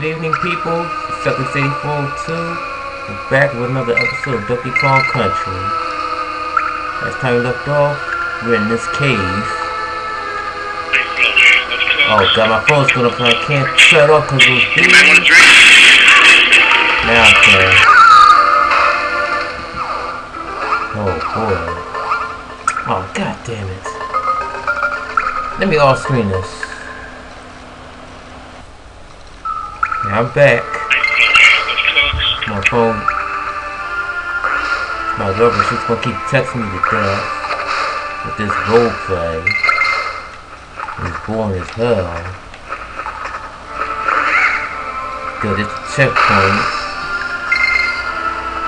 Good evening, people. Sucker City 402. We're back with another episode of Donkey Kong Country. Last time we left off, we're in this cave. Oh god, my phone's going off and I can't shut off because it was beeping. Now I can. Oh boy. Oh god damn it. Let me off screen this. I'm back. My phone. My girlfriend, she's gonna keep texting me to death with this role play. It's boring as hell. Good, it's the checkpoint.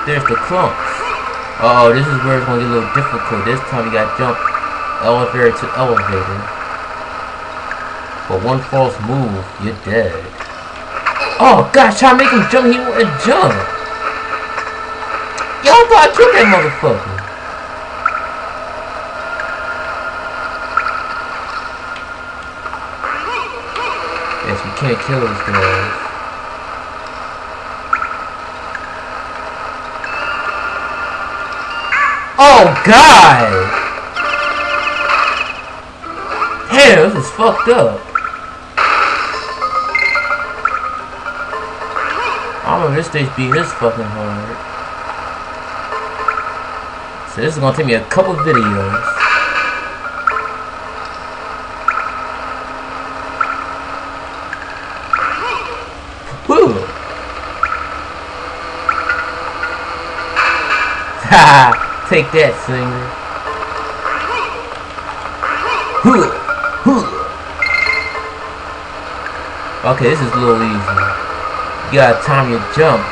There's the Klumps. Uh oh, this is where it's gonna get a little difficult. This time you gotta jump elevator to elevator. But one false move, you're dead. Oh gosh, try to make him jump, he wouldn't jump. Yo, I thought I killed that motherfucker. Yes, we can't kill this guy. Oh god! Damn, this is fucked up. Remember this stage being this fucking hard. So this is gonna take me a couple videos. Woo! Haha! Take that, Zinger. Okay, this is a little easy. You gotta time your jump.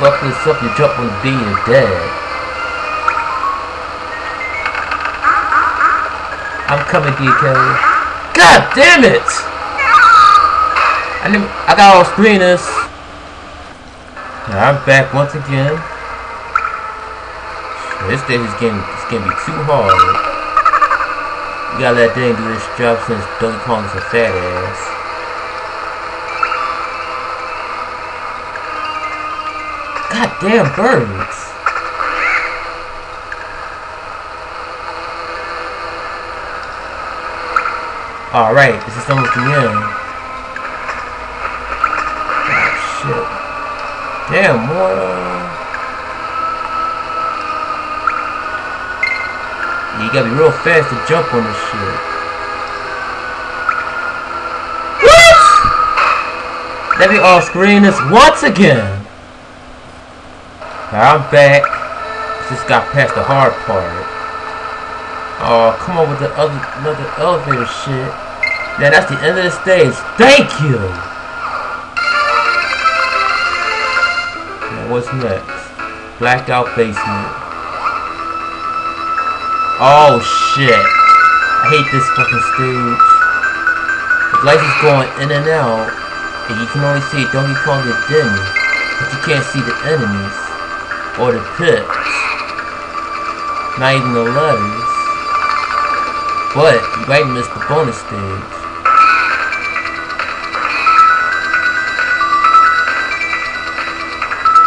Fuck this up, you jump on B, you're dead. I'm coming, DK. God damn it! I never, I got all screeners. I'm back once again. This stage is getting, it's gonna be too hard. You gotta let Dane do this job since Donkey Kong's a fat ass. Goddamn birds. Alright, this is almost the end. Oh shit. Damn, uh... You gotta be real fast to jump on this shit. What? Let me off screen this once again. I'm back. Just got past the hard part. Oh, come on with the other another elevator shit. Yeah, that's the end of the stage. Thank you. Now what's next? Blackout basement. Oh shit. I hate this fucking stage. The light is going in and out, and you can only see Donkey Kong and Diddy, but you can't see the enemies or the pits. Not even the letters. But you might miss the bonus stage.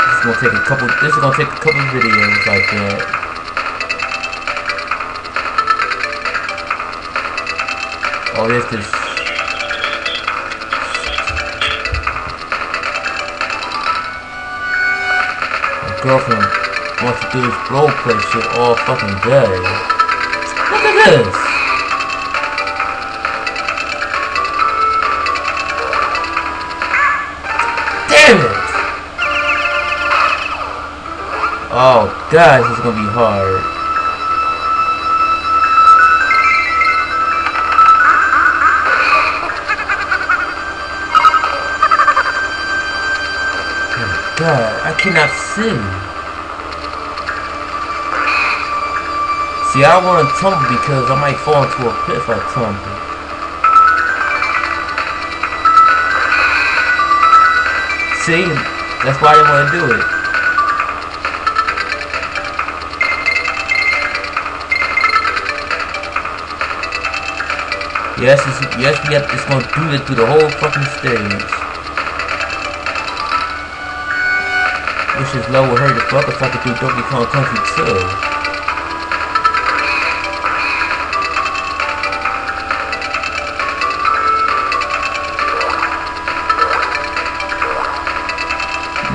This is gonna take a couple this is gonna take a couple videos like that. Oh there's this girlfriend wants to do this roleplay shit all fucking day. Look at this! Damn it! Oh god, this is gonna be hard. God, I cannot see. See, I don't want to tumble because I might fall into a pit if I tumble. See, that's why I didn't want to do it. Yes, yes, we have, it's gonna do it through the whole fucking stage. Wish his low would hurry the fuck so I could do Donkey Kong Country too.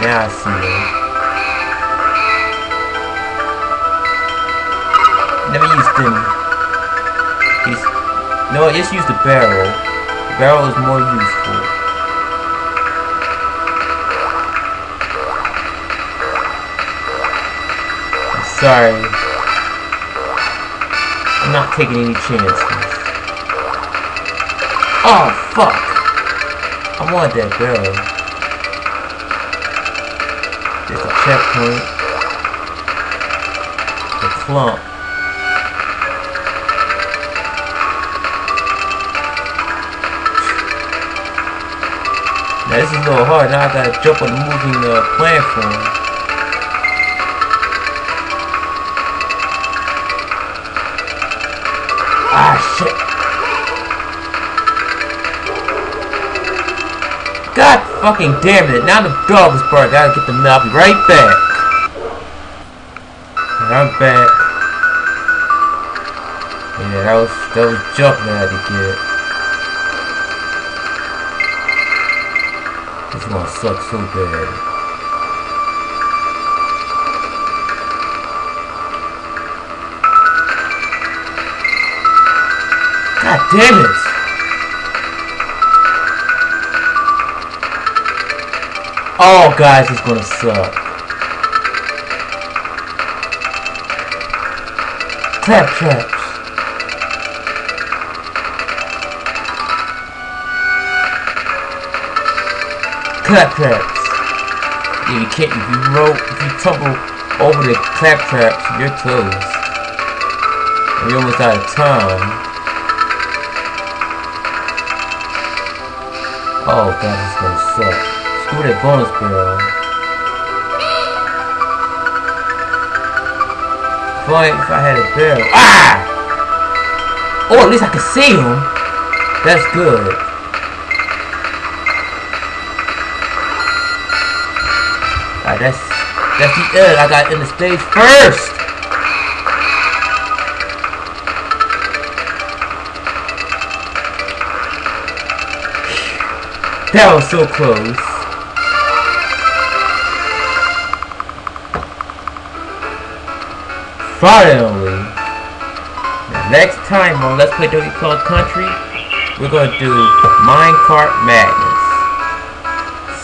Now I see him. Never used. He's no, I just used the barrel. The barrel is more useful. Sorry. I'm not taking any chances. Oh fuck! I want that girl. There's a checkpoint. The Klump. Now this is a little hard. Now I gotta jump on the moving uh, platform. Ah shit. God fucking damn it. Now the dog is barking. I gotta get the. I'll be right back. And I'm back. Yeah, that was, that was jumping I had to get. This is gonna suck so bad. God damn it! Oh, guys, it's gonna suck. Clap traps. Klaptraps. Yeah, you can't, if you roll, if you tumble over the clap traps, you're toast. You're almost out of time. Oh god, it's gonna suck. Screw that bonus barrel. If I, if I had a barrel. Ah! Oh, at least I can see him. That's good. Ah, that's that's the end. I got in the stage first. That was so close. Finally! next time on Let's Play Donkey Kong Country, we're to do Minecart Madness.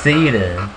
See you then.